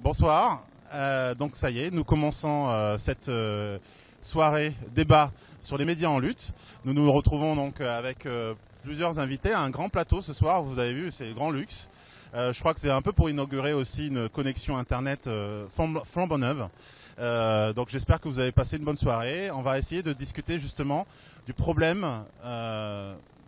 Bonsoir. Euh, donc ça y est, nous commençons euh, cette euh, soirée débat sur les médias en lutte. Nous nous retrouvons donc avec plusieurs invités à un grand plateau ce soir. Vous avez vu, c'est le grand luxe. je crois que c'est un peu pour inaugurer aussi une connexion internet flambant neuve. donc j'espère que vous avez passé une bonne soirée. On va essayer de discuter justement du problème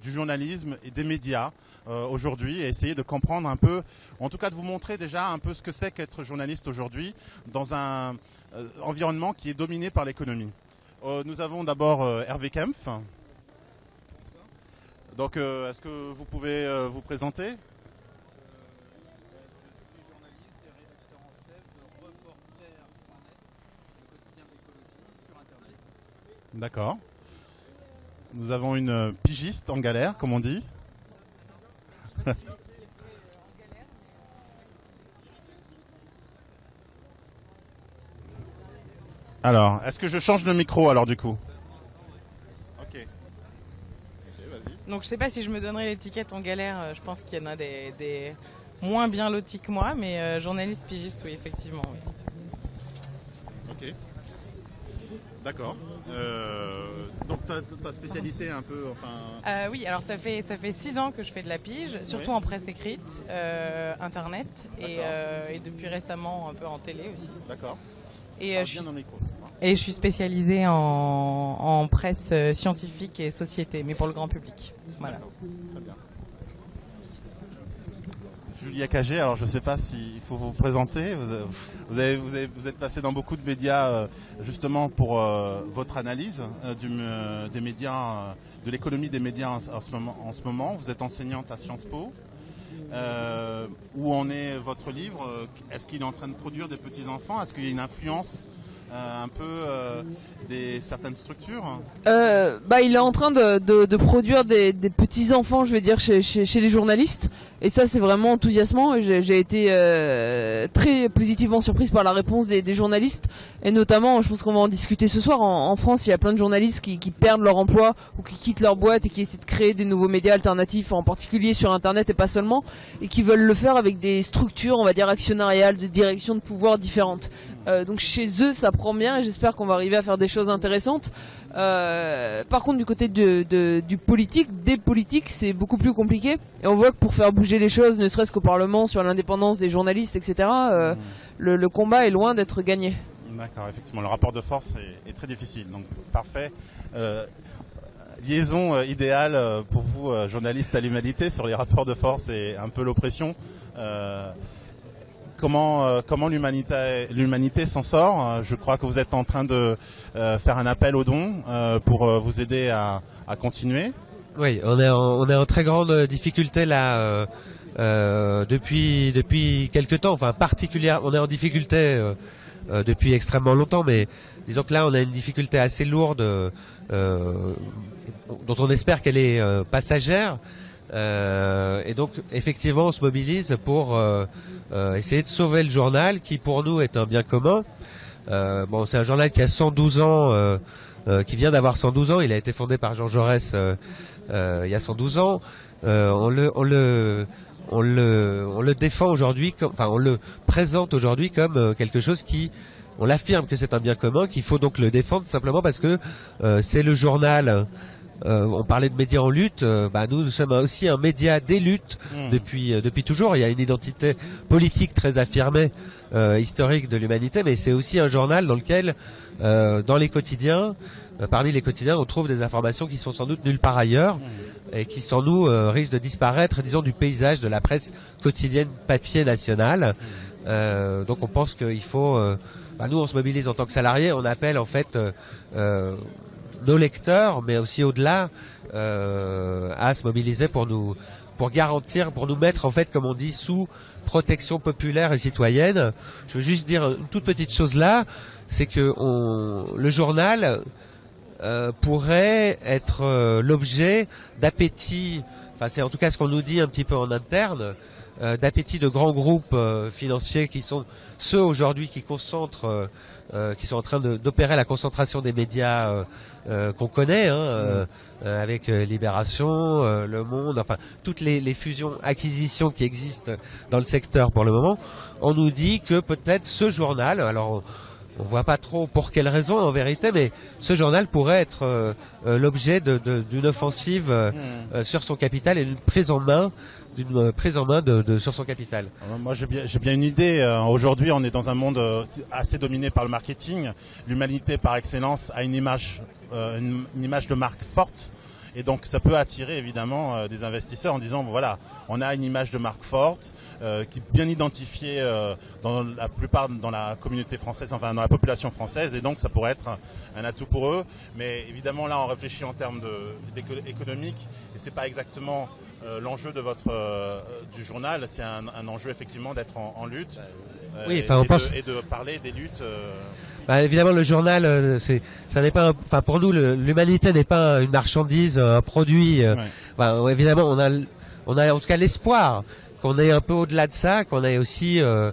du journalisme et des médias euh, aujourd'hui et essayer de comprendre un peu, en tout cas de vous montrer déjà un peu ce que c'est qu'être journaliste aujourd'hui dans un euh, environnement qui est dominé par l'économie. Euh, nous avons d'abord Hervé Kempf. Donc est-ce que vous pouvez vous présenter? D'accord. Nous avons une pigiste en galère, comme on dit. alors, est-ce que je change de micro alors du coup? Ok. Donc je sais pas si je me donnerai l'étiquette en galère, euh, je pense qu'il y en a des, moins bien lotis que moi, mais euh, journaliste pigiste, oui, effectivement. Ok. D'accord. Euh, donc ta, ta, spécialité un peu, enfin. Euh, oui, alors ça fait ça fait six ans que je fais de la pige, surtout en presse écrite, euh, internet et, et, depuis récemment un peu en télé aussi. D'accord. Et, je suis, et je suis spécialisée en, en, presse scientifique et société, mais pour le grand public. Voilà. Très bien. Julia Cagé, alors je ne sais pas s'il faut vous présenter. Vous, avez, vous, êtes passé dans beaucoup de médias euh, justement pour euh, votre analyse euh, des médias, de l'économie des médias en, ce moment, Vous êtes enseignante à Sciences Po. où en est votre livre? Est-ce qu'il est en train de produire des petits-enfants? Est-ce qu'il y a une influence euh, un peu euh, des certaines structures euh, bah, Il est en train de, produire des, petits enfants, je vais dire, chez, les journalistes. Et ça, c'est vraiment enthousiasmant. J'ai été très positivement surprise par la réponse des, journalistes. Et notamment, je pense qu'on va en discuter ce soir. En, en, France, il y a plein de journalistes qui, qui, perdent leur emploi ou qui quittent leur boîte et qui essaient de créer des nouveaux médias alternatifs, en particulier sur Internet et pas seulement, et qui veulent le faire avec des structures, on va dire, actionnariales, de direction de pouvoir différentes. Donc chez eux, ça prend bien et j'espère qu'on va arriver à faire des choses intéressantes. Euh, par contre, du côté de, du politique, des politiques, c'est beaucoup plus compliqué. Et on voit que pour faire bouger les choses, ne serait-ce qu'au Parlement, sur l'indépendance des journalistes, etc., euh, mmh. le, combat est loin d'être gagné. D'accord, effectivement, le rapport de force est, très difficile. Donc, parfait. Euh, liaison idéale pour vous, journalistes à l'humanité, sur les rapports de force et un peu l'oppression comment, euh, comment l'humanité s'en sort. Euh, je crois que vous êtes en train de euh, faire un appel aux dons pour vous aider à, à, continuer. Oui, on est en, on est en très grande difficulté là depuis depuis quelques temps. Enfin, particulière, on est en difficulté depuis extrêmement longtemps, mais disons que là, on a une difficulté assez lourde dont on espère qu'elle est passagère. Euh, et donc effectivement on se mobilise pour euh, euh, essayer de sauver le journal qui pour nous est un bien commun. bon c'est un journal qui a 112 ans, qui vient d'avoir 112 ans. Il a été fondé par Jean Jaurès il y a 112 ans. on le on le on le on le défend aujourd'hui, enfin on le présente aujourd'hui comme quelque chose qui on l'affirme que c'est un bien commun, qu'il faut donc le défendre simplement parce que c'est le journal euh, on parlait de médias en lutte, euh, bah, nous, nous sommes aussi un média des luttes hmm. depuis euh, depuis toujours. Il y a une identité politique très affirmée, historique de l'humanité, mais c'est aussi un journal dans lequel, dans les quotidiens, parmi les quotidiens, on trouve des informations qui sont sans doute nulle part ailleurs hmm. et qui sans nous risquent de disparaître, disons, du paysage de la presse quotidienne papier nationale. Hmm. donc on pense qu'il faut, bah, nous on se mobilise en tant que salariés, on appelle en fait nos lecteurs, mais aussi au-delà, euh, à se mobiliser pour nous pour garantir, pour nous mettre en fait, comme on dit, sous protection populaire et citoyenne. Je veux juste dire une toute petite chose là, c'est que on, le journal euh, pourrait être euh, l'objet d'appétit, enfin c'est en tout cas ce qu'on nous dit un petit peu en interne, d'appétit de grands groupes financiers qui sont ceux aujourd'hui qui concentrent, qui sont en train d'opérer la concentration des médias qu'on connaît, hein, avec Libération, Le Monde, enfin toutes les, les fusions, acquisitions qui existent dans le secteur pour le moment. On nous dit que peut-être ce journal, alors on voit pas trop pour quelle raison en vérité, mais ce journal pourrait être euh, euh, l'objet d'une offensive euh, hmm. sur son capital et d'une prise en main d'une prise en main de, sur son capital. Moi j'ai bien, bien, une idée. Aujourd'hui on est dans un monde assez dominé par le marketing. L'humanité par excellence a une image, une image de marque forte. Et donc ça peut attirer évidemment euh, des investisseurs en disant voilà, on a une image de marque forte, euh, qui est bien identifiée euh, dans la plupart dans la communauté française, enfin dans la population française, et donc ça pourrait être un, atout pour eux. Mais évidemment là on réfléchit en termes économiques, et c'est pas exactement l'enjeu de votre du journal, c'est un, enjeu effectivement d'être en, lutte oui, et, on pense... et, de, parler des luttes. Bah, évidemment, le journal, euh, c'est, ça n'est pas, enfin pour nous, l'humanité n'est pas une marchandise, un produit. Euh, bah, évidemment, on a, on a en tout cas l'espoir qu'on est un peu au-delà de ça, qu'on est aussi euh,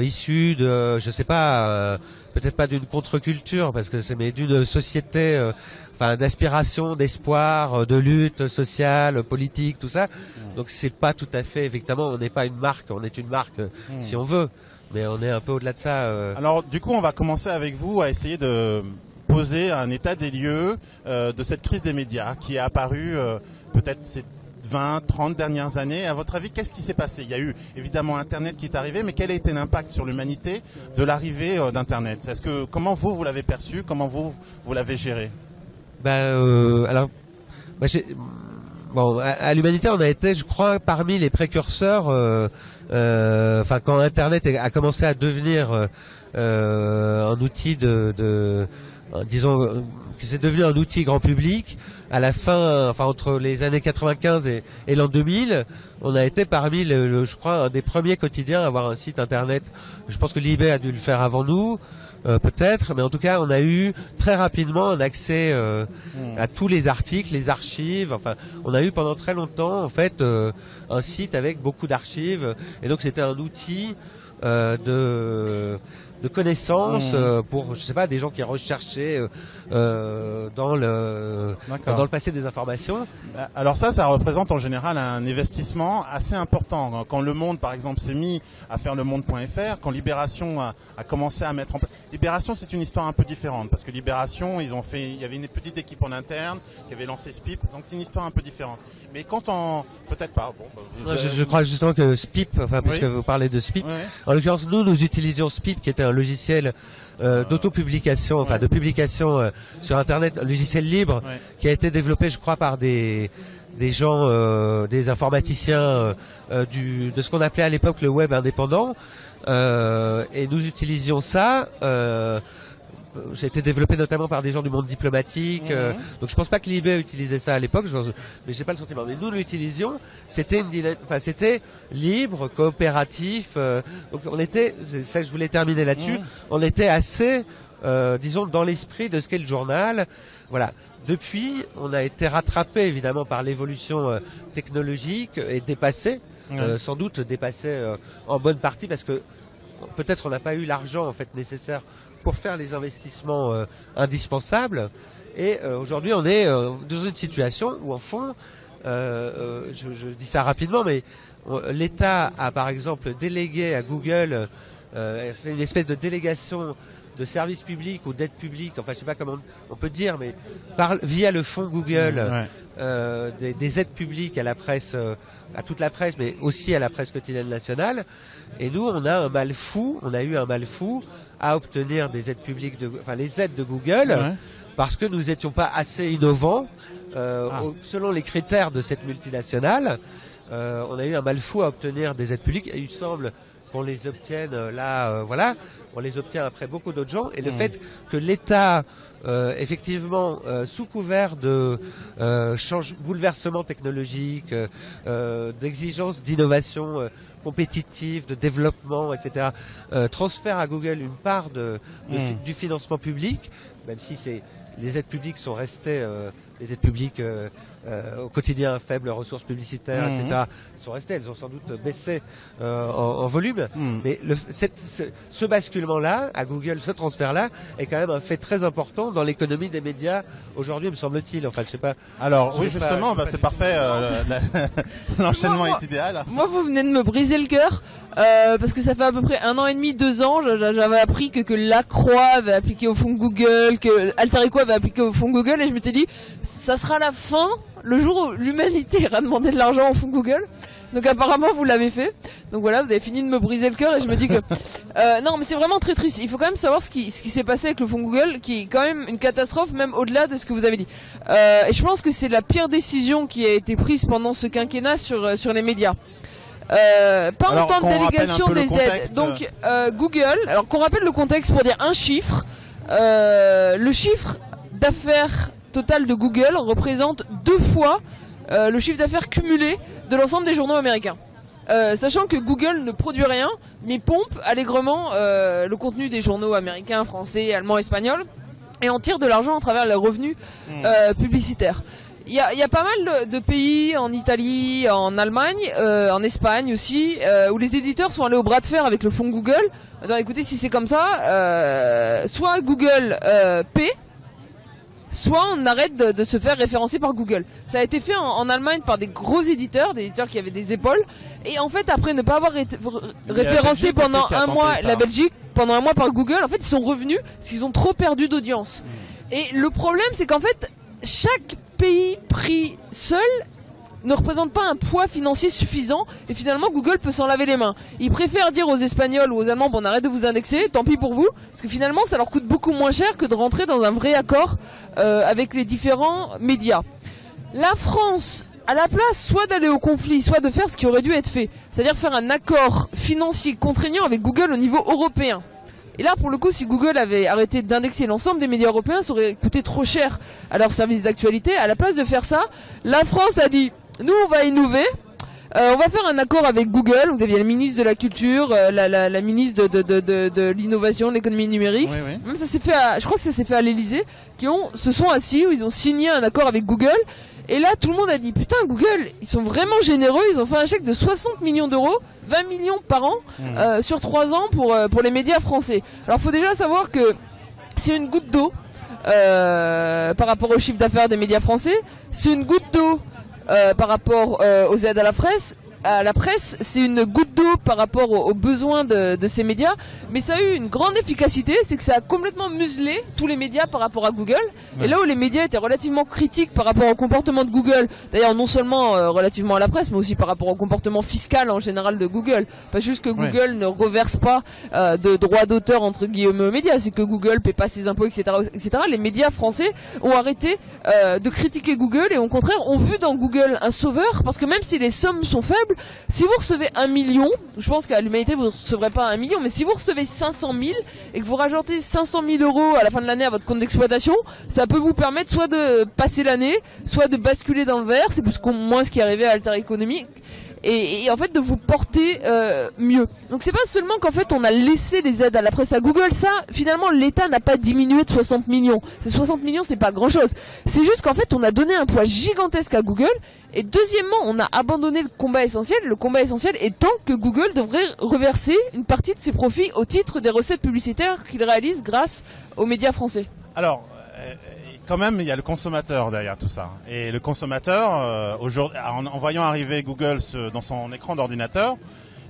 issu de, je sais pas, peut-être pas d'une contre-culture, parce que c'est mais d'une société, enfin d'aspiration, d'espoir, de lutte sociale, politique, tout ça. Donc c'est pas tout à fait, effectivement, on n'est pas une marque, on est une marque si on veut mais on est un peu au-delà de ça. Euh. Alors du coup, on va commencer avec vous à essayer de poser un état des lieux euh, de cette crise des médias qui est apparue euh, peut-être ces 20, 30 dernières années. À votre avis, qu'est-ce qui s'est passé? Il y a eu évidemment Internet qui est arrivé, mais quel a été l'impact sur l'humanité de l'arrivée d'Internet? Est-ce que comment vous vous l'avez perçu? Comment vous vous l'avez géré? Ben, alors, ben, bon, à, l'humanité, on a été, je crois, parmi les précurseurs. Euh, euh, enfin, quand Internet a commencé à devenir euh, un outil de, disons, que c'est devenu un outil grand public. À la fin, enfin entre les années 95 et, l'an 2000, on a été parmi, le, je crois, un des premiers quotidiens à avoir un site internet. Je pense que Libé a dû le faire avant nous. Euh, peut-être, mais en tout cas, on a eu très rapidement un accès euh, hmm. à tous les articles, les archives. Enfin, on a eu pendant très longtemps, en fait, euh, un site avec beaucoup d'archives, et donc c'était un outil de de connaissances mmh. euh, pour, je sais pas, des gens qui recherchaient euh, euh, dans le dans le passé des informations. Bah, alors ça, ça représente en général un investissement assez important. Quand Le Monde, par exemple, s'est mis à faire le Monde.fr, quand Libération a, commencé à mettre en place. Libération, c'est une histoire un peu différente parce que Libération, ils ont fait, il y avait une petite équipe en interne qui avait lancé SPIP, donc c'est une histoire un peu différente. Mais quand on, peut-être pas. Bon, bah, je, crois justement que SPIP, enfin puisque vous parlez de SPIP, en l'occurrence nous, nous utilisions SPIP qui était un logiciel euh, d'autopublication, enfin de publication euh, sur Internet, un logiciel libre qui a été développé, je crois, par des des gens, euh, des informaticiens du, de ce qu'on appelait à l'époque le web indépendant, et nous utilisions ça ça a été développé notamment par des gens du monde diplomatique. Euh, mhm. donc je pense pas que l'IB utilisait ça à l'époque, mais j'ai pas le sentiment. Mais nous l'utilisions, c'était enfin c'était libre, coopératif. Euh, donc on était, ça je voulais terminer là-dessus. On était assez, euh, disons, dans l'esprit de ce qu'est le journal. Voilà. Depuis, on a été rattrapé évidemment par l'évolution technologique et dépassé, sans doute dépassé en bonne partie parce que peut-être on n'a pas eu l'argent en fait nécessaire pour faire les investissements euh, indispensables. Et euh, aujourd'hui, on est euh, dans une situation où, en fond, je, dis ça rapidement, mais l'État a par exemple délégué à Google, fait une espèce de délégation de services publics ou d'aide publique, enfin je sais pas comment on peut dire, mais par, via le fonds Google, des, aides publiques à la presse, à toute la presse, mais aussi à la presse quotidienne nationale. Et nous, on a un mal fou, on a eu un mal fou à obtenir des aides publiques, de, enfin les aides de Google, parce que nous n'étions pas assez innovants euh, ah. selon les critères de cette multinationale. Euh, on a eu un mal fou à obtenir des aides publiques et il semble qu'on les obtienne euh, là, voilà. on les obtient après beaucoup d'autres gens. Et le Mm. fait que l'État, euh, effectivement, euh, sous couvert de euh, change, bouleversements technologiques, euh, euh, d'exigences d'innovation euh, compétitive, de développement, etc., euh, transfère à Google une part de, de Mm. du financement public, même si c'est les aides publiques sont restées, euh, les aides publiques euh, euh, au quotidien, faibles ressources publicitaires, Mhm. etc., sont restées. Elles ont sans doute baissé euh, en, en volume. Hmm. Mais le, cette- ce, ce basculement-là, à Google, ce transfert-là, est quand même un fait très important dans l'économie des médias aujourd'hui, me semble-t-il. Enfin, je sais pas. Alors oui justement, bah, c'est parfait, l'enchaînement est idéal. Moi, vous venez de me briser le cœur parce que ça fait à peu près un an et demi, deux ans, j'avais appris que, que la Croix avait appliqué au fond Google, que Alter Eco avait appliqué au fond Google, et je m'étais dit, ça sera la fin, le jour où l'humanité ira demander de l'argent au fond Google. Donc apparemment vous l'avez fait. Donc voilà, vous avez fini de me briser le cœur et je me dis que euh, non, mais c'est vraiment très triste. Il faut quand même savoir ce qui, ce qui s'est passé avec le fonds Google, qui est quand même une catastrophe, même au-delà de ce que vous avez dit. Euh, et je pense que c'est la pire décision qui a été prise pendant ce quinquennat sur euh, sur les médias. Euh, pas Alors, en temps de délégation des contexte. aides. Donc Google, alors qu'on rappelle le contexte pour dire un chiffre, le chiffre d'affaires total de Google représente deux fois euh, le chiffre d'affaires cumulé de l'ensemble des journaux américains. Euh, sachant que Google ne produit rien, mais pompe allègrement euh, le contenu des journaux américains, français, allemands, espagnols, et en tire de l'argent à travers les revenus Hmm. publicitaires. Il y a, y a pas mal de, pays, en Italie, en Allemagne, en Espagne aussi, où les éditeurs sont allés au bras de fer avec le fonds Google. Alors écoutez, si c'est comme ça, soit Google paie, soit on arrête de, de se faire référencer par Google. Ça a été fait en, en Allemagne par des gros éditeurs, des éditeurs qui avaient des épaules, et en fait après ne pas avoir été référencé pendant un mois ça. la Belgique, pendant un mois par Google, en fait ils sont revenus parce qu'ils ont trop perdu d'audience. Et le problème c'est qu'en fait chaque pays pris seul ne représente pas un poids financier suffisant et finalement Google peut s'en laver les mains. Ils préfèrent dire aux Espagnols ou aux Allemands bon on arrête de vous indexer, tant pis pour vous, parce que finalement ça leur coûte beaucoup moins cher que de rentrer dans un vrai accord euh, avec les différents médias. La France, à la place soit d'aller au conflit, soit de faire ce qui aurait dû être fait, c'est-à-dire faire un accord financier contraignant avec Google au niveau européen. Et là, pour le coup, si Google avait arrêté d'indexer l'ensemble des médias européens, ça aurait coûté trop cher à leurs services d'actualité. À la place de faire ça, la France a dit, nous, on va innover. euh, on va faire un accord avec Google. Vous aviez la ministre de la Culture, euh, la, la- la ministre de, de, de, de, de l'innovation, de l'économie numérique. Oui, oui. Même ça s'est fait, à- je crois que ça s'est fait à l'Elysée, qui ont, se sont assis, où ils ont signé un accord avec Google. Et là, tout le monde a dit, putain, Google, ils sont vraiment généreux, ils ont fait un chèque de 60 millions d'euros, 20 millions par an, Hmm. euh, sur 3 ans pour, pour les médias français. Alors, faut déjà savoir que c'est une goutte d'eau par rapport au chiffre d'affaires des médias français, c'est une goutte d'eau par rapport euh, aux aides à la presse. À la presse, c'est une goutte d'eau par rapport aux, aux besoins de, de ces médias, mais ça a eu une grande efficacité, c'est que ça a complètement muselé tous les médias par rapport à Google. Ouais. Et là où les médias étaient relativement critiques par rapport au comportement de Google, d'ailleurs non seulement euh, relativement à la presse, mais aussi par rapport au comportement fiscal en général de Google. Pas juste que Ouais. Google ne reverse pas euh, de droits d'auteur entre guillemets aux médias, c'est que Google paie pas ses impôts, etc., etc. Les médias français ont arrêté euh, de critiquer Google et au contraire ont vu dans Google un sauveur, parce que même si les sommes sont faibles, si vous recevez un million, je pense qu'à l'humanité vous ne recevrez pas un million, mais si vous recevez 500 000 et que vous rajoutez 500 000 euros à la fin de l'année à votre compte d'exploitation, ça peut vous permettre soit de passer l'année, soit de basculer dans le vert, c'est plus qu'au moins ce qui est arrivé à Alter Economy, et, en fait de vous porter euh, mieux. Donc c'est pas seulement qu'en fait on a laissé les aides à la presse à Google, ça finalement l'État n'a pas diminué de 60 millions. Ces 60 millions c'est pas grand chose. C'est juste qu'en fait on a donné un poids gigantesque à Google et deuxièmement on a abandonné le combat essentiel. Le combat essentiel étant que Google devrait reverser une partie de ses profits au titre des recettes publicitaires qu'il réalise grâce aux médias français. Alors, quand même, il y a le consommateur derrière tout ça. Et le consommateur, euh, en, voyant arriver Google dans son écran d'ordinateur,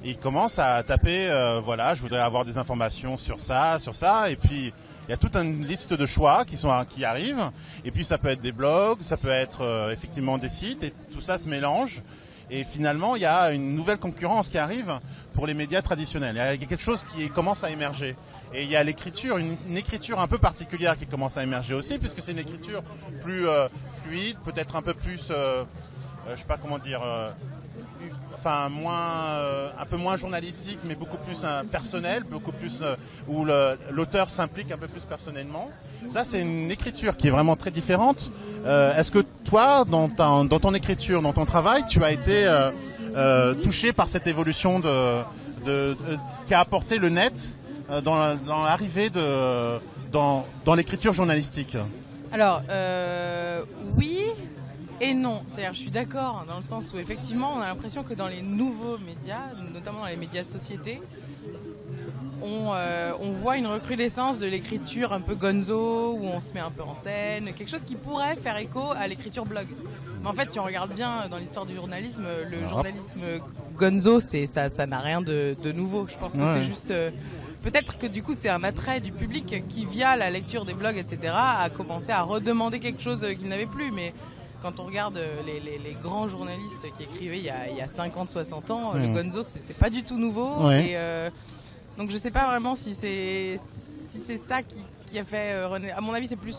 il commence à taper, euh, voilà, je voudrais avoir des informations sur ça, sur ça, et puis il y a toute une liste de choix qui sont arrivent, et puis ça peut être des blogs, ça peut être euh, effectivement des sites, et tout ça se mélange. Et finalement, il y a une nouvelle concurrence qui arrive pour les médias traditionnels. Il y a quelque chose qui commence à émerger. Et il y a l'écriture, une, écriture un peu particulière qui commence à émerger aussi, puisque c'est une écriture plus euh, fluide, peut-être un peu plus, euh, euh, je sais pas comment dire, euh, enfin moins, un peu moins journalistique, mais beaucoup plus personnel, beaucoup plus où l'auteur s'implique un peu plus personnellement. Ça, c'est une écriture qui est vraiment très différente. Est-ce que toi, dans, dans, ton écriture, dans ton travail, tu as été touché par cette évolution de, qu'a apporté le net dans l'arrivée de dans, dans l'écriture journalistique? Alors, euh, et non. C'est-à-dire, je suis d'accord dans le sens où effectivement, on a l'impression que dans les nouveaux médias, notamment dans les médias de société, on, euh, on, voit une recrudescence de l'écriture un peu gonzo, où on se met un peu en scène, quelque chose qui pourrait faire écho à l'écriture blog. Mais en fait, si on regarde bien dans l'histoire du journalisme, le journalisme gonzo, c'est ça, ça n'a rien de, de, nouveau. Je pense que c'est juste euh, peut-être que du coup c'est un attrait du public qui, via la lecture des blogs, etc., a commencé à redemander quelque chose qu'il n'avait plus. Mais quand on regarde les, grands journalistes qui écrivaient il y a, 50, 60 ans, le hmm. Gonzo, c'est pas du tout nouveau. Et, euh, donc je sais pas vraiment si c'est si c'est ça qui, a fait euh, René. À mon avis, c'est plus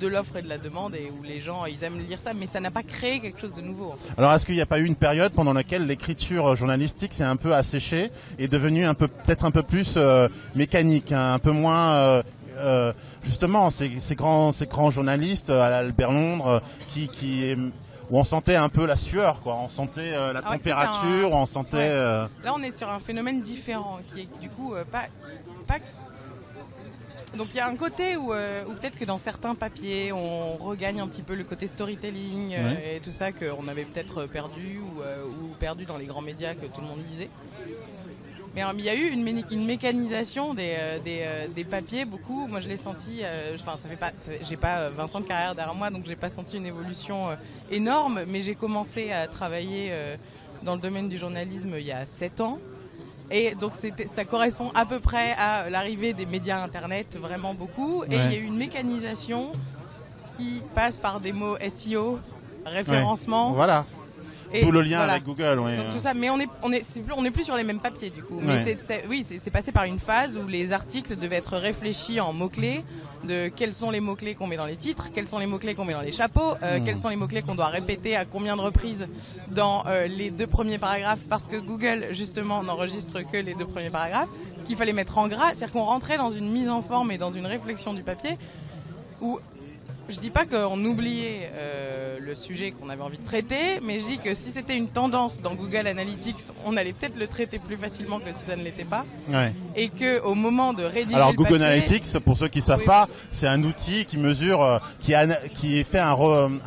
de l'offre et de la demande et où les gens ils aiment lire ça, mais ça n'a pas créé quelque chose de nouveau. Alors est-ce qu'il n'y a pas eu une période pendant laquelle l'écriture journalistique s'est un peu asséchée et devenue un peu peut-être un peu plus euh, mécanique, hein, un peu moins euh, euh, justement ces, grands ces grands journalistes à Albert Londres qui qui où on sentait un peu la sueur, quoi. On sentait la ah température, on sentait. Là, on est sur un phénomène différent, qui est du coup pas, pas donc il y a un côté euh, où, peut-être que dans certains papiers, on regagne un petit peu le côté storytelling euh, et tout ça qu'on avait peut-être perdu euh, ou, perdu dans les grands médias que tout le monde lisait. Mais il y a eu une, une mécanisation des, des, papiers, beaucoup. Moi, je l'ai senti. Enfin, ça fait pas. J'ai pas 20 ans de carrière derrière moi, donc j'ai pas senti une évolution énorme. Mais j'ai commencé à travailler dans le domaine du journalisme il y a 7 ans. Et donc ça correspond à peu près à l'arrivée des médias internet, vraiment beaucoup. Et il y a eu une mécanisation qui passe par des mots SEO, référencement. Voilà. Tout le lien avec Google, oui. tout ça, mais on est, on est, plus, on est plus sur les mêmes papiers du coup. Mais oui, c'est passé par une phase où les articles devaient être réfléchis en mots-clés, de quels sont les mots-clés qu'on met dans les titres, quels sont les mots-clés qu'on met dans les chapeaux, euh, hmm. quels sont les mots-clés qu'on doit répéter à combien de reprises dans euh, les deux premiers paragraphes, parce que Google, justement, n'enregistre que les deux premiers paragraphes, qu'il fallait mettre en gras, c'est-à-dire qu'on rentrait dans une mise en forme et dans une réflexion du papier où je dis pas qu'on oubliait euh, le sujet qu'on avait envie de traiter, mais je dis que si c'était une tendance dans Google Analytics, on allait peut-être le traiter plus facilement que si ça ne l'était pas. Et que au moment de rédiger Alors Google Analytics, pour ceux qui savent pas, c'est un outil qui mesure, euh, qui, qui fait un,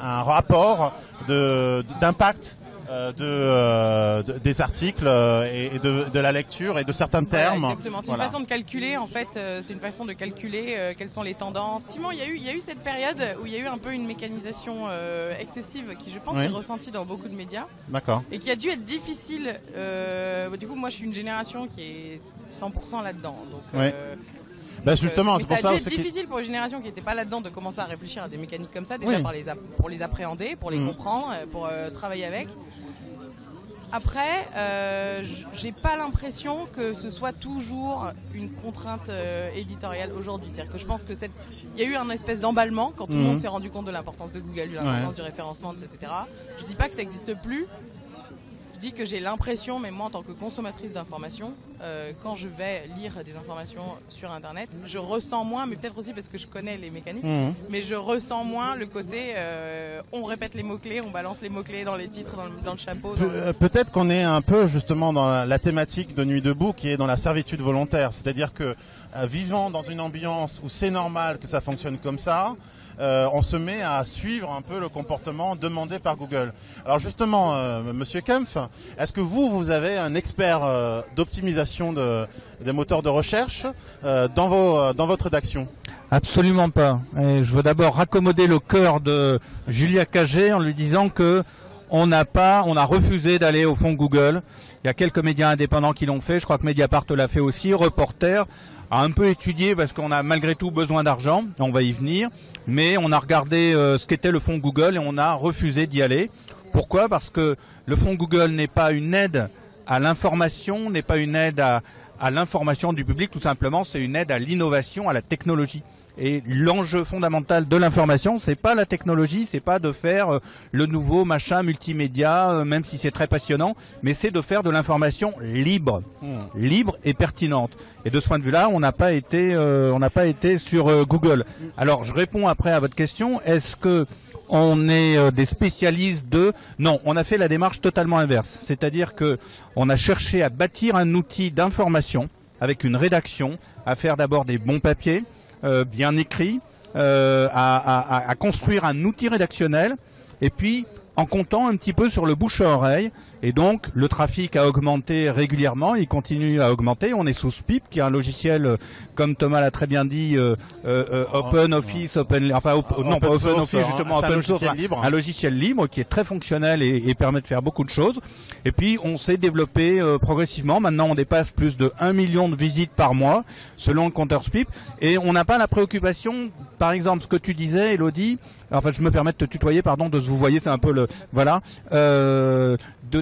un rapport d'impact euh, euh, de, des articles euh, et, de, la lecture et de certains termes. exactement, c'est une façon de calculer en fait, c'est une façon de calculer quelles sont les tendances. Effectivement, il y, a eu, il y a eu cette période où il y a eu un peu une mécanisation excessive qui je pense est ressentie dans beaucoup de médias. D'accord. Et qui a dû être difficile. du coup, moi je suis une génération qui est 100% là-dedans. Donc, bah justement, c'est pour ça. C'est difficile pour une génération qui n'était pas là-dedans de commencer à réfléchir à des mécaniques comme ça, déjà les pour les appréhender, pour les mmh. comprendre, pour travailler avec. Après, euh, j'ai pas l'impression que ce soit toujours une contrainte euh, éditoriale aujourd'hui. C'est-à-dire que je pense que cette, il y a eu un espèce d'emballement quand tout le monde mhm. s'est rendu compte de l'importance de Google, de l'importance du référencement, etc. Je dis pas que ça n'existe plus, je dis que j'ai l'impression, mais moi en tant que consommatrice d'informations, euh, quand je vais lire des informations sur Internet, je ressens moins, mais peut-être aussi parce que je connais les mécaniques, mhm. mais je ressens moins le côté euh, on répète les mots-clés, on balance les mots-clés dans les titres, dans le, chapeau. Euh, peut-être qu'on est un peu justement dans la thématique de Nuit debout qui est dans la servitude volontaire, c'est-à-dire que vivant dans une ambiance où c'est normal que ça fonctionne comme ça, euh, on se met à suivre un peu le comportement demandé par Google. Alors justement, euh, Monsieur Kempf, est-ce que vous, vous avez un expert euh, d'optimisation des moteurs de recherche dans, votre rédaction? Absolument pas. je veux d'abord raccommoder le cœur de Julia Cagé en lui disant que on n'a pas, on a refusé d'aller au fond Google. Il y a quelques médias indépendants qui l'ont fait. Je crois que Mediapart l'a fait aussi. Reporter a un peu étudié parce qu'on a malgré tout besoin d'argent. On va y venir. Mais on a regardé euh, ce qu'était le fonds Google et on a refusé d'y aller. Pourquoi? Parce que le fonds Google n'est pas une aide à l'information, n'est pas une aide à, à l'information du public, tout simplement, c'est une aide à l'innovation, à la technologie. Et l'enjeu fondamental de l'information, c'est pas la technologie, c'est pas de faire euh, le nouveau machin multimédia, euh, même si c'est très passionnant, mais c'est de faire de l'information libre, Hmm. libre et pertinente. Et de ce point de vue-là, on n'a pas été, euh, on n'a pas été sur euh, Google. Alors, je réponds après à votre question. Est-ce que on est euh, des spécialistes de Non, on a fait la démarche totalement inverse. C'est-à-dire que on a cherché à bâtir un outil d'information avec une rédaction, à faire d'abord des bons papiers, euh, bien écrits, euh, à, construire un outil rédactionnel, et puis en comptant un petit peu sur le bouche à oreille. Et donc, le trafic a augmenté régulièrement, il continue à augmenter. On est sous Spip, qui est un logiciel, euh, comme Thomas l'a très bien dit, euh, euh, euh, Open Office, Open, enfin, op- Open non pas Open source, Office, justement, un Open Source, logiciel un- libre. un logiciel libre qui est très fonctionnel et, et permet de faire beaucoup de choses. Et puis, on s'est développé euh, progressivement. Maintenant, on dépasse plus de 1 million de visites par mois, selon le compteur Spip. Et on n'a pas la préoccupation, par exemple, ce que tu disais, Elodie, enfin, je me permets de te tutoyer, pardon, de se vous voyez, c'est un peu le, voilà, euh,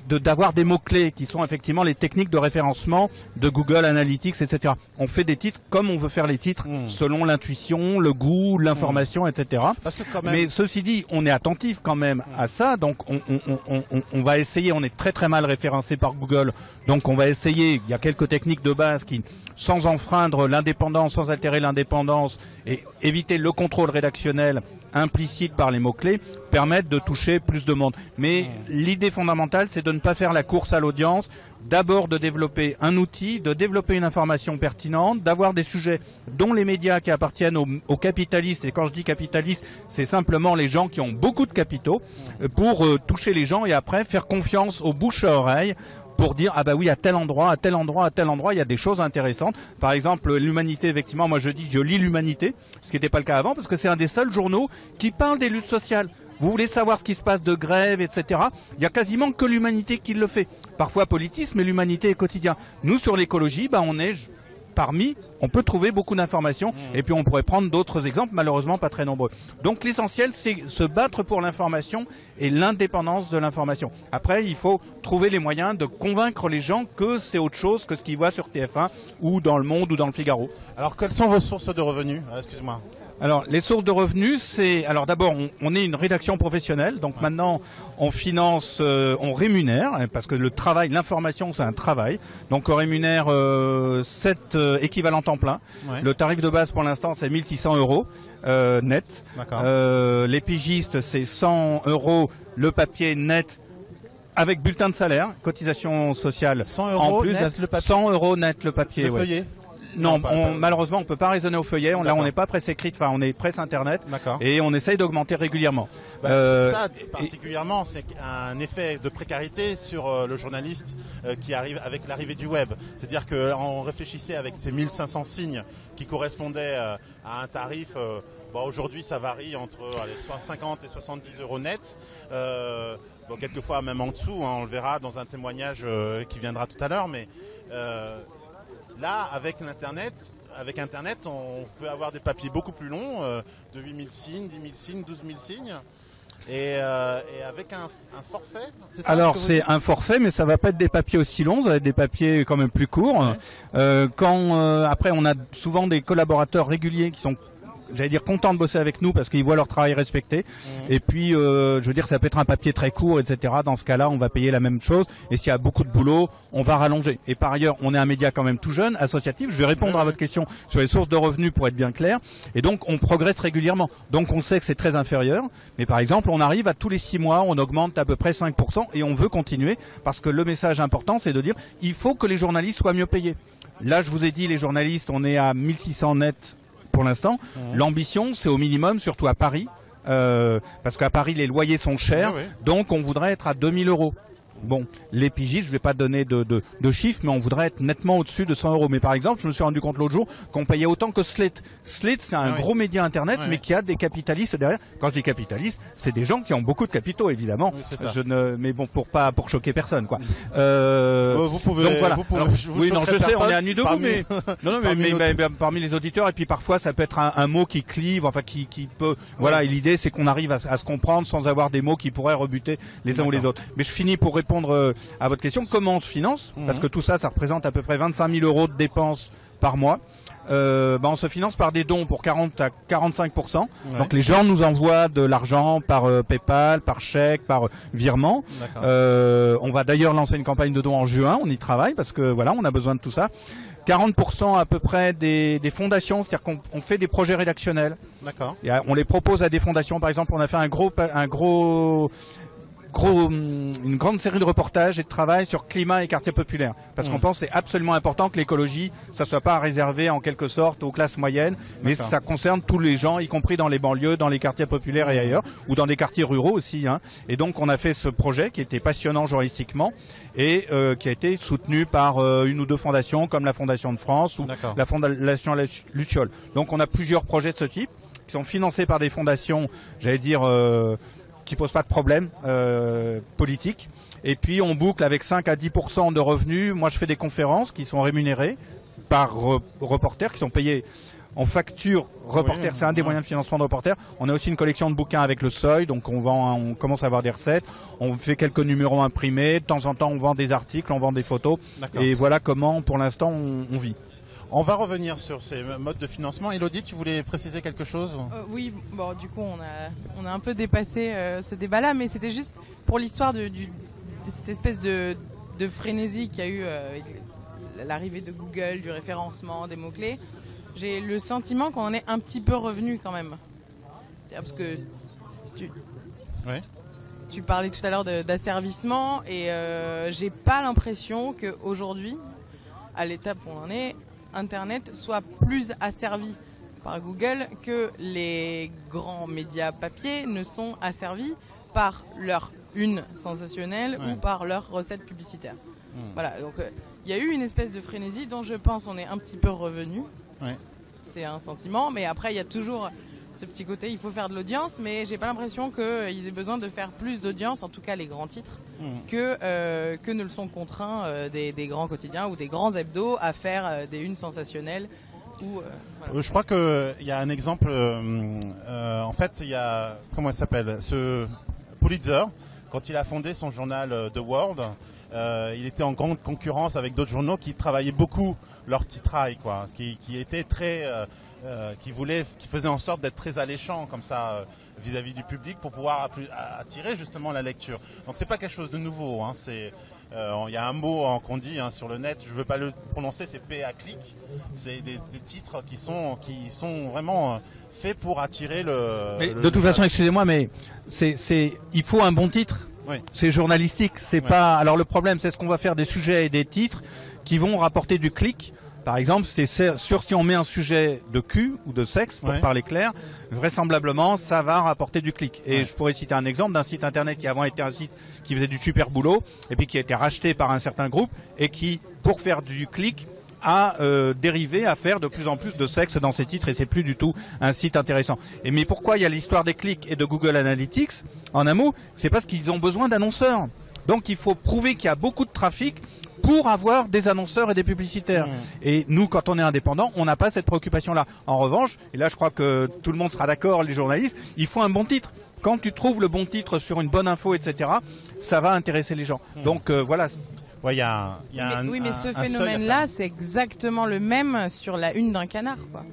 de- d'avoir des mots-clés qui sont effectivement les techniques de référencement de Google Analytics, etc. On fait des titres comme on veut faire les titres, Mm. selon l'intuition, le goût, l'information, etc. Parce que quand même. Mais ceci dit, on est attentif quand même à ça, donc on, on- on- on- on va essayer, on est très très mal référencé par Google, donc on va essayer, il y a quelques techniques de base qui, sans enfreindre l'indépendance, sans altérer l'indépendance et éviter le contrôle rédactionnel implicite par les mots-clés, permettent de toucher plus de monde. Mais l'idée fondamentale, c'est de ne pas faire la course à l'audience, d'abord de développer un outil, de développer une information pertinente, d'avoir des sujets dont les médias qui appartiennent aux, aux capitalistes, et quand je dis capitalistes, c'est simplement les gens qui ont beaucoup de capitaux, euh, pour euh, toucher les gens et après faire confiance aux bouches à oreille pour dire ah bah oui à tel endroit, à tel endroit, à tel endroit il y a des choses intéressantes. Par exemple l'humanité effectivement moi je dis je lis l'humanité, ce qui n'était pas le cas avant parce que c'est un des seuls journaux qui parle des luttes sociales. Vous voulez savoir ce qui se passe de grève, etc. Il y a quasiment que l'humanité qui le fait. Parfois politisme, mais l'humanité est quotidien. Nous sur l'écologie, bah on est parmi, on peut trouver beaucoup d'informations et puis on pourrait prendre d'autres exemples, malheureusement pas très nombreux. Donc l'essentiel c'est se battre pour l'information et l'indépendance de l'information. Après il faut trouver les moyens de convaincre les gens que c'est autre chose que ce qu'ils voient sur TF1 ou dans Le Monde ou dans Le Figaro. Alors, quelles sont vos sources de revenus? Ah, Excuse-moi. Alors, les sources de revenus, c'est alors d'abord on, on est une rédaction professionnelle, donc maintenant on finance, euh, on rémunère hein, parce que le travail, l'information, c'est un travail. Donc on rémunère euh, 7 euh, équivalents temps plein. Ouais. Le tarif de base pour l'instant c'est 1600 euros euh, net. D'accord. Les pigistes c'est 100 euros le papier net avec bulletin de salaire, cotisation sociale. 100 en euros plus, net le papier 100 euros net le papier. Le ouais. Non, pas- on- pas- malheureusement, on peut pas raisonner au feuillet. On- Là, on n'est pas presse écrite, enfin, on est presse internet. Et on essaye d'augmenter régulièrement. Bah, Euh, ça, particulièrement, c'est un effet de précarité sur euh, le journaliste euh, qui arrive avec l'arrivée du web. C'est-à-dire qu'on réfléchissait avec ces 1500 signes qui correspondaient à un tarif. bon, Aujourd'hui, ça varie entre allez, soit 50 et 70 euros net. Euh, bon, quelquefois même en dessous, hein, on le verra dans un témoignage qui viendra tout à l'heure. Mais euh, là, avec l'Internet, avec Internet, on peut avoir des papiers beaucoup plus longs, euh, de 8000 signes, 10 000 signes, 12 000 signes. Et, euh, et avec un, un forfait c'est ça Alors c'est un forfait, mais ça va pas être des papiers aussi longs, ça va être des papiers quand même plus courts. Ouais. Euh, quand euh, après on a souvent des collaborateurs réguliers qui sont j'allais dire contents de bosser avec nous parce qu'ils voient leur travail respecté. Et puis, euh, je veux dire, ça peut être un papier très court, etc. Dans ce cas-là, on va payer la même chose. Et s'il y a beaucoup de boulot, on va rallonger. Et par ailleurs, on est un média quand même tout jeune, associatif. Je vais répondre à votre question sur les sources de revenus pour être bien clair. Et donc, on progresse régulièrement. Donc, on sait que c'est très inférieur. Mais par exemple, on arrive à tous les six mois, on augmente à peu près 5%. Et on veut continuer parce que le message important, c'est de dire, il faut que les journalistes soient mieux payés. Là, je vous ai dit, les journalistes, on est à 1600 net pour l'instant. L'ambition, c'est au minimum, surtout à Paris, euh, parce qu'à Paris, les loyers sont chers, Oui, oui. donc on voudrait être à 2000 euros. Bon, les pigistes, je vais pas donner de, de, de chiffres, mais on voudrait être nettement au-dessus de 100 euros. Mais par exemple, je me suis rendu compte l'autre jour qu'on payait autant que Slate. Slate, c'est un Ah oui. gros média internet, mais qui a des capitalistes derrière. Quand je dis capitalistes, c'est des gens qui ont beaucoup de capitaux, évidemment. Oui, je ne, mais bon, pour pas pour choquer personne, quoi. Euh, vous pouvez, donc voilà. vous pouvez- Alors, je vous oui, non, je sais, on est à nu debout, parmi- mais non, non, mais, parmi mais- nos- mais- mais parmi les auditeurs, et puis parfois ça peut être un, un mot qui clive, enfin qui, qui peut. Voilà, et l'idée c'est qu'on arrive à, à se comprendre sans avoir des mots qui pourraient rebuter les uns ou les autres. Mais je finis pour répondre répondre euh, à votre question, comment on se finance? Mhm. Parce que tout ça, ça représente à peu près 25 000 euros de dépenses par mois. Euh, bah, on se finance par des dons pour 40 à 45 Ouais. Donc les gens nous envoient de l'argent par euh, PayPal, par chèque, par euh, virement. On va d'ailleurs lancer une campagne de dons en juin, on y travaille parce que voilà, on a besoin de tout ça. 40% à peu près des, des fondations, c'est-à-dire qu'on on fait des projets rédactionnels. D'accord. On les propose à des fondations. Par exemple, on a fait un gros, un gros, gros, hum, une grande série de reportages et de travail sur climat et quartier populaire. Parce Mm. qu'on pense que c'est absolument important que l'écologie, ça soit pas réservé en quelque sorte aux classes moyennes, mais ça concerne tous les gens, y compris dans les banlieues, dans les quartiers populaires et ailleurs, ou dans des quartiers ruraux aussi. hein. Et donc, on a fait ce projet qui était passionnant journalistiquement et euh, qui a été soutenu par euh, une ou deux fondations, comme la Fondation de France ou la Fondation Luciole. Donc, on a plusieurs projets de ce type qui sont financés par des fondations, j'allais dire, euh, qui posent pas de problème euh, politique. Et puis on boucle avec 5 à 10% de revenus. Moi, je fais des conférences qui sont rémunérées par re- reporters, qui sont payés en facture reporter. Oui, c'est un des moyens de financement de reporter. On a aussi une collection de bouquins avec le seuil, donc on vend, on commence à avoir des recettes. On fait quelques numéros imprimés. De temps en temps, on vend des articles, on vend des photos. Et voilà comment, pour l'instant, on, on vit. On va revenir sur ces modes de financement. Elodie, tu voulais préciser quelque chose Euh, oui, bon, du coup, on a, on a un peu dépassé euh, ce débat-là, mais c'était juste pour l'histoire de, cette espèce de, de frénésie qu'il y a eu euh, avec l'arrivée de Google, du référencement, des mots-clés. J'ai le sentiment qu'on en est un petit peu revenu quand même. C'est-à-dire parce que tu, Ouais. tu parlais tout à l'heure d'asservissement et j'ai pas l'impression qu'aujourd'hui, à l'étape où on en est, Internet soit plus asservi par Google que les grands médias papier ne sont asservis par leur une sensationnelle Ouais. ou par leur recette publicitaire. Hmm. Voilà, donc euh, il y a eu une espèce de frénésie dont je pense on est un petit peu revenu. Ouais. C'est un sentiment, mais après il y a toujours ce petit côté, il faut faire de l'audience, mais j'ai pas l'impression qu'ils aient besoin de faire plus d'audience, en tout cas les grands titres, Hmm. que, euh, que ne le sont contraints euh, des, des grands quotidiens ou des grands hebdos à faire euh, des unes sensationnelles. Ou, voilà. Je crois qu'il y a un exemple. en fait, il y a. Comment il s'appelle Ce Pulitzer, quand il a fondé son journal The World, euh, il était en grande concurrence avec d'autres journaux qui travaillaient beaucoup leur titrail, quoi. Qui, qui étaient très. euh, euh, qui voulaient, qui faisaient en sorte d'être très alléchants comme ça euh, vis-à-vis du public pour pouvoir attirer justement la lecture. Donc c'est pas quelque chose de nouveau. hein, c'est euh, il y a un mot hein, qu'on dit hein, sur le net, je ne veux pas le prononcer, c'est P à clic. C'est des, des titres qui sont, qui sont vraiment faits pour attirer le. Mais le- de toute le- façon, excusez-moi, mais c'est, il faut un bon titre. Oui. C'est journalistique. C'est pas. Alors le problème, c'est ce qu'on va faire des sujets et des titres qui vont rapporter du clic. Par exemple, c'est sûr si on met un sujet de cul ou de sexe, pour Ouais. parler clair, vraisemblablement, ça va rapporter du clic. Et Ouais. je pourrais citer un exemple d'un site internet qui avant était un site qui faisait du super boulot, et puis qui a été racheté par un certain groupe, et qui, pour faire du clic, a euh, dérivé à faire de plus en plus de sexe dans ses titres et c'est plus du tout un site intéressant. Et mais pourquoi il y a l'histoire des clics et de Google Analytics? En un mot, c'est parce qu'ils ont besoin d'annonceurs. Donc il faut prouver qu'il y a beaucoup de trafic pour avoir des annonceurs et des publicitaires. Mmh. Et nous, quand on est indépendant, on n'a pas cette préoccupation-là. En revanche, et là je crois que tout le monde sera d'accord, les journalistes, il faut un bon titre. Quand tu trouves le bon titre sur une bonne info, etc., ça va intéresser les gens. Mmh. Donc euh, voilà, Ouais, il y a, un- il y a Mais- un- oui, mais un- ce phénomène-là, c'est exactement le même sur la une d'un canard. Quoi.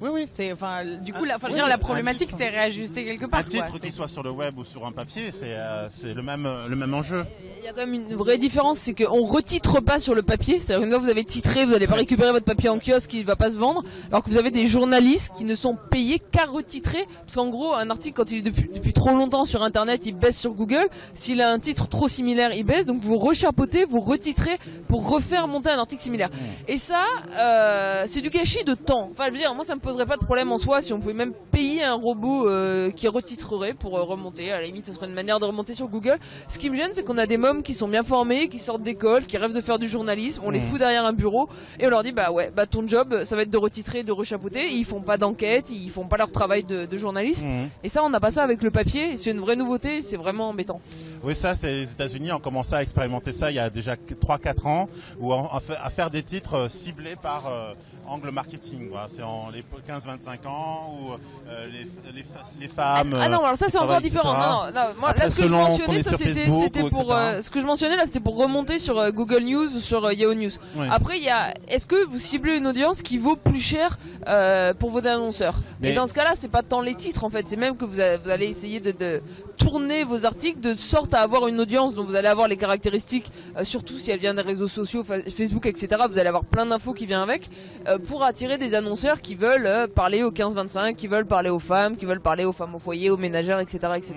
Oui, oui. C'est, enfin, du coup, la, enfin, je veux oui, dire, la problématique, c'est réajusté quelque part. Un titre, C'est- soit sur le web ou sur un papier, c'est euh, c'est le même, le même enjeu. Il y a quand même une vraie différence, c'est qu'on retitre pas sur le papier. C'est-à-dire qu'une fois que vous avez titré, vous n'allez pas récupérer votre papier en kiosque, il va pas se vendre. Alors que vous avez des journalistes qui ne sont payés qu'à retitrer. Parce qu'en gros, un article, quand il est depuis, depuis trop longtemps sur Internet, il baisse sur Google. S'il a un titre trop similaire, il baisse. Donc vous rechapeautez, vous retitrez pour refaire monter un article similaire. Et ça, euh, c'est du gâchis de temps. Enfin, je veux dire, moi, ça me poserait pas de problème en soi si on pouvait même payer un robot euh, qui retitrerait pour euh, remonter. À la limite, ça serait une manière de remonter sur Google. Ce qui me gêne, c'est qu'on a des mômes qui sont bien formés, qui sortent d'école, qui rêvent de faire du journalisme. On les Mhm. fout derrière un bureau et on leur dit, bah ouais, bah ton job, ça va être de retitrer, de rechapeauter. Ils font pas d'enquête, ils font pas leur travail de, de journaliste. Mhm. Et ça, on n'a pas ça avec le papier. C'est une vraie nouveauté. C'est vraiment embêtant. Oui, ça, c'est les États-Unis ont commencé à expérimenter ça il y a déjà 3-4 ans, ou à, faire des titres euh, ciblés par euh, angle marketing. C'est en les 15-25 ans ou euh, les, les, les, femmes. Ah non, alors ça c'est encore différent. Non, non, non, moi, Après, là, ce que je mentionnais, c'était pour euh, ce que je mentionnais là, c'était pour remonter sur Google News ou sur Yahoo News. Oui. Après, il y a, est-ce que vous ciblez une audience qui vaut plus cher euh, pour vos annonceurs Mais- Et dans ce cas-là, c'est pas tant les titres en fait, c'est même que vous, a- vous allez essayer de, de tourner vos articles de sorte à avoir une audience dont vous allez avoir les caractéristiques, euh, surtout si elle vient des réseaux sociaux, fa- Facebook, etc. Vous allez avoir plein d'infos qui viennent avec euh, pour attirer des annonceurs qui veulent parler aux 15-25, qui veulent parler aux femmes, qui veulent parler aux femmes au foyer, aux ménagères, etc., etc.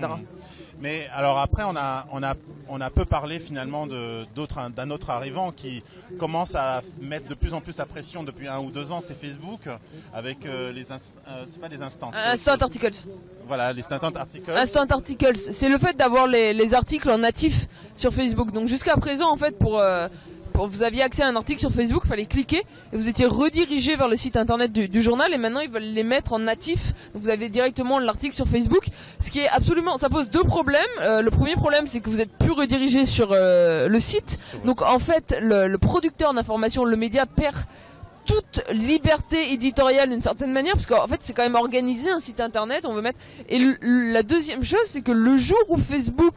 Mais alors après, on a, on a, on a peu parlé finalement d'autres- d'un autre arrivant qui commence à mettre de plus en plus la pression depuis un ou deux ans, c'est Facebook, avec euh, les, inst- euh, c'est pas des instants. autre Instant articles. Voilà, les instant articles. Instant articles, c'est le fait d'avoir les, les articles en natif sur Facebook. Donc jusqu'à présent, en fait, pour, euh, pour- vous aviez accès à un article sur Facebook, il fallait cliquer et vous étiez redirigé vers le site internet du, journal. Et maintenant, ils veulent les mettre en natif. Donc vous avez directement l'article sur Facebook, ce qui est absolument, ça pose deux problèmes. Euh, le premier problème, c'est que vous êtes plus redirigé sur euh, le site. Donc en fait, le, le producteur d'information, le média perd toute liberté éditoriale d'une certaine manière, parce qu'en fait c'est quand même organisé un site internet, on veut mettre. Et la deuxième chose, c'est que le jour où Facebook,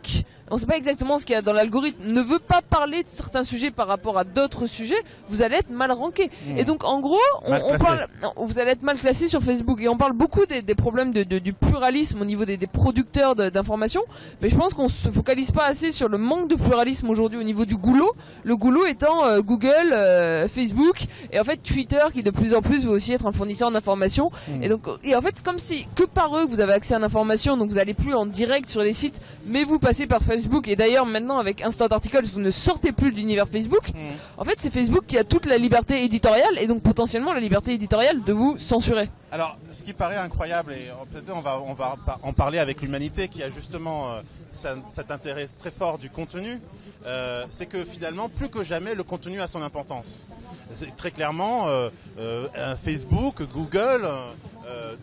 on ne sait pas exactement ce qu'il y a dans l'algorithme, ne veut pas parler de certains sujets par rapport à d'autres sujets, vous allez être mal ranké. Mmh. Et donc en gros, on, on parle, vous allez être mal classé sur Facebook. Et on parle beaucoup des, des problèmes de, de- du pluralisme au niveau des, des producteurs de- d'informations, mais je pense qu'on se focalise pas assez sur le manque de pluralisme aujourd'hui au niveau du goulot. Le goulot étant euh, Google, euh, Facebook et en fait Twitter qui de plus en plus veut aussi être un fournisseur d'informations. Hmm. Et donc, et en fait, c'est comme si que par eux vous avez accès à l'information, donc vous allez plus en direct sur les sites, mais vous passez par Facebook. Et d'ailleurs, maintenant avec Instant Articles, vous ne sortez plus de l'univers Facebook. Hmm. En fait, c'est Facebook qui a toute la liberté éditoriale et donc potentiellement la liberté éditoriale de vous censurer. Alors, ce qui paraît incroyable, et peut-être on va, on va par- en parler avec l'humanité qui a justement euh, cet intérêt très fort du contenu, euh, c'est que finalement, plus que jamais, le contenu a son importance. Très clairement, euh, Facebook, Google, euh,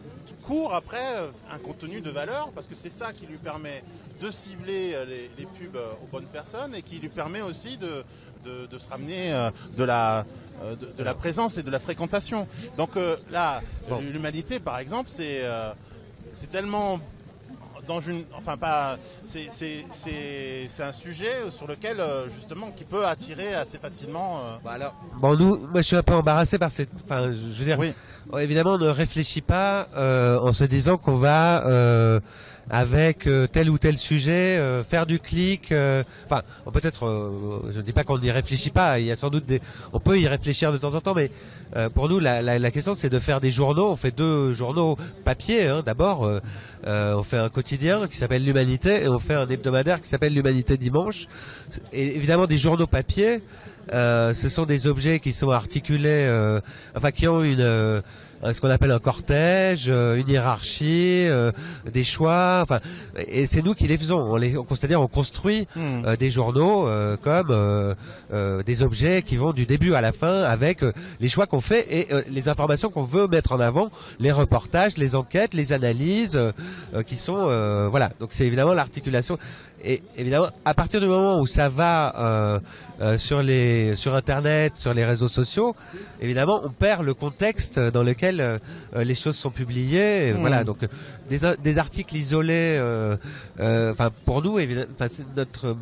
court après euh, un contenu de valeur parce que c'est ça qui lui permet de cibler euh, les, les pubs aux bonnes personnes et qui lui permet aussi de, de, de se ramener de, la, de, de la présence et de la fréquentation. Donc là, l'humanité par exemple, c'est c'est tellement dans une, enfin pas, c'est- c'est c'est- c'est un sujet sur lequel euh, justement qui peut attirer assez facilement. euh, Bah alors, bon, nous, moi je suis un peu embarrassé par cette. Enfin, je veux dire, Oui. euh, évidemment, on ne réfléchit pas euh, en se disant qu'on va, euh, avec euh, tel ou tel sujet, euh, faire du clic. euh, Enfin, on peut-être, je ne dis pas qu'on n'y réfléchit pas. Il y a sans doute des. On peut y réfléchir de temps en temps, mais pour nous, la, la- la question, c'est de faire des journaux. On fait deux journaux papier, hein, d'abord. on fait un quotidien qui s'appelle l'Humanité et on fait un hebdomadaire qui s'appelle l'Humanité dimanche. Et évidemment, des journaux papier. Euh, ce sont des objets qui sont articulés, euh, enfin qui ont une, un- ce qu'on appelle un cortège, euh, une hiérarchie, euh, des choix. Enfin, et c'est nous qui les faisons. On les, c'est-à-dire on construit hmm. euh, des journaux euh, comme euh, euh, des objets qui vont du début à la fin avec euh, les choix qu'on fait et euh, les informations qu'on veut mettre en avant, les reportages, les enquêtes, les analyses euh, euh, qui sont euh, voilà. Donc c'est évidemment l'articulation et évidemment à partir du moment où ça va euh, euh, sur les sur internet, sur les réseaux sociaux, évidemment on perd le contexte dans lequel euh, les choses sont publiées. Et Mm. Voilà donc des, des articles isolés. Enfin pour nous notre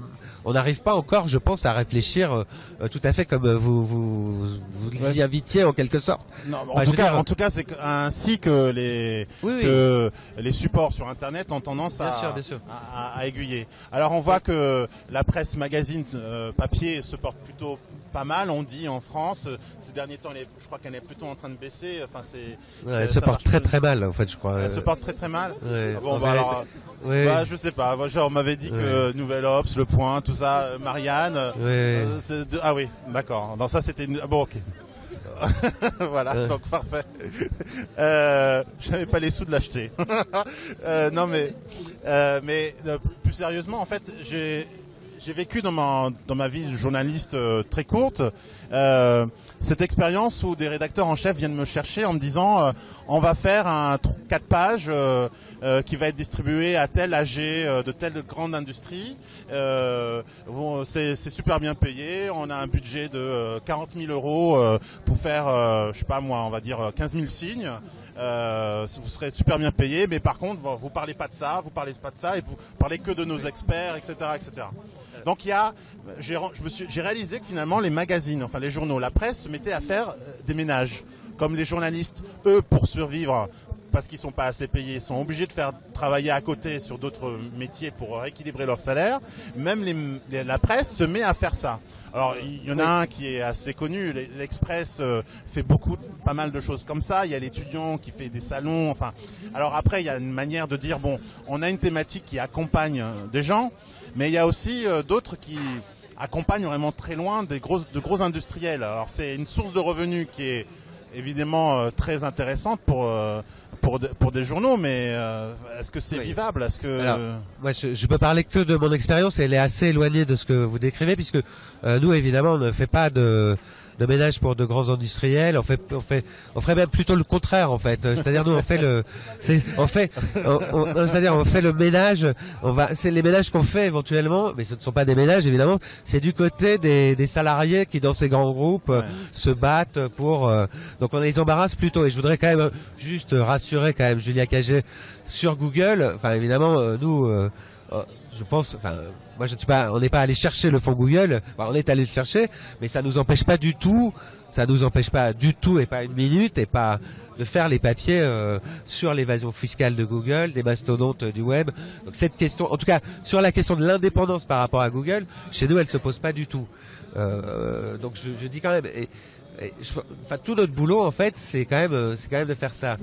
on n'arrive pas encore, je pense, à réfléchir tout à fait comme vous vous, vous y invitiez en quelque sorte. Non, en, tout cas, dire- en tout cas, c'est ainsi que les Oui, oui. que les supports sur Internet ont tendance Bien à, sûr, bien sûr. à- à- à aiguiller. Alors on voit que la presse magazine euh, papier se porte plutôt pas mal, on dit en France. Euh, Ces derniers temps, elle est- je crois qu'elle est plutôt en train de baisser. Enfin, c'est Ouais, elle se ça porte très très mal en fait, je crois. elle se Euh, porte très très mal. ouais, Ah bon, bah, alors, Ouais. bah, je sais pas. Genre, on m'avait dit que Nouvelle Ops, Le Point, tout ça, euh, Marianne. euh, euh, de- Ah oui, d'accord. Non, ça c'était ah bon, ok. voilà, Ouais. donc parfait. Euh, J'avais pas les sous de l'acheter. Euh, non mais, euh, mais euh, plus sérieusement, en fait, j'ai j'ai vécu dans ma, dans ma vie de journaliste euh, très courte euh, cette expérience où des rédacteurs en chef viennent me chercher en me disant euh, on va faire un 4 pages qui va être distribué à tel AG de telle grande industrie. C'est super bien payé. On a un budget de euh, 40 000 euros pour faire, je sais pas moi, on va dire euh, 15 000 signes. Euh, vous serez super bien payé, mais par contre, vous parlez pas de ça, vous parlez pas de ça, et vous parlez que de nos experts, etc., etc. Donc il y a, j'ai réalisé que finalement les magazines, enfin les journaux, la presse se mettaient à faire euh, des ménages, comme les journalistes, eux, pour survivre, parce qu'ils sont pas assez payés, sont obligés de faire travailler à côté sur d'autres métiers pour rééquilibrer leur salaire. Même les- les- la presse se met à faire ça. Alors il y en a un qui est assez connu, l'Express euh, fait beaucoup, pas mal de choses comme ça. Il y a l'étudiant qui fait des salons. Enfin, alors après il y a une manière de dire bon, on a une thématique qui accompagne euh, des gens, mais il y a aussi euh, d'autres qui accompagnent vraiment très loin des gros, de gros industriels. Alors c'est une source de revenus qui est évidemment euh, très intéressante pour euh, pour, de- pour des journaux, mais euh, est-ce que c'est Oui. vivable? Est-ce que Alors, Moi, je, je peux parler que de mon expérience elle est assez éloignée de ce que vous décrivez, puisque nous, évidemment, on ne fait pas de, de ménage pour de grands industriels. On fait, on fait, on ferait même plutôt le contraire, en fait. C'est-à-dire, nous, on fait le, on fait, c'est-à-dire, on fait le ménage. On va, c'est les ménages qu'on fait éventuellement, mais ce ne sont pas des ménages, évidemment. C'est du côté des, des salariés qui, dans ces grands groupes, Ouais. se battent pour. euh, donc, on les embarrasse plutôt. Et je voudrais quand même juste rassurer quand même Julia Cagé sur Google. Enfin, évidemment, euh, nous. euh, je pense, enfin, moi je ne suis pas, on n'est pas allé chercher le fond Google, on est allé le chercher, mais ça nous empêche pas du tout, ça nous empêche pas du tout et pas une minute et pas de faire les papiers euh, sur l'évasion fiscale de Google, des mastodontes euh, du web. Donc cette question, en tout cas sur la question de l'indépendance par rapport à Google, chez nous elle se pose pas du tout. Euh, donc je, je dis quand même, et- et je- enfin tout notre boulot en fait, c'est quand même, euh, c'est quand même de faire ça.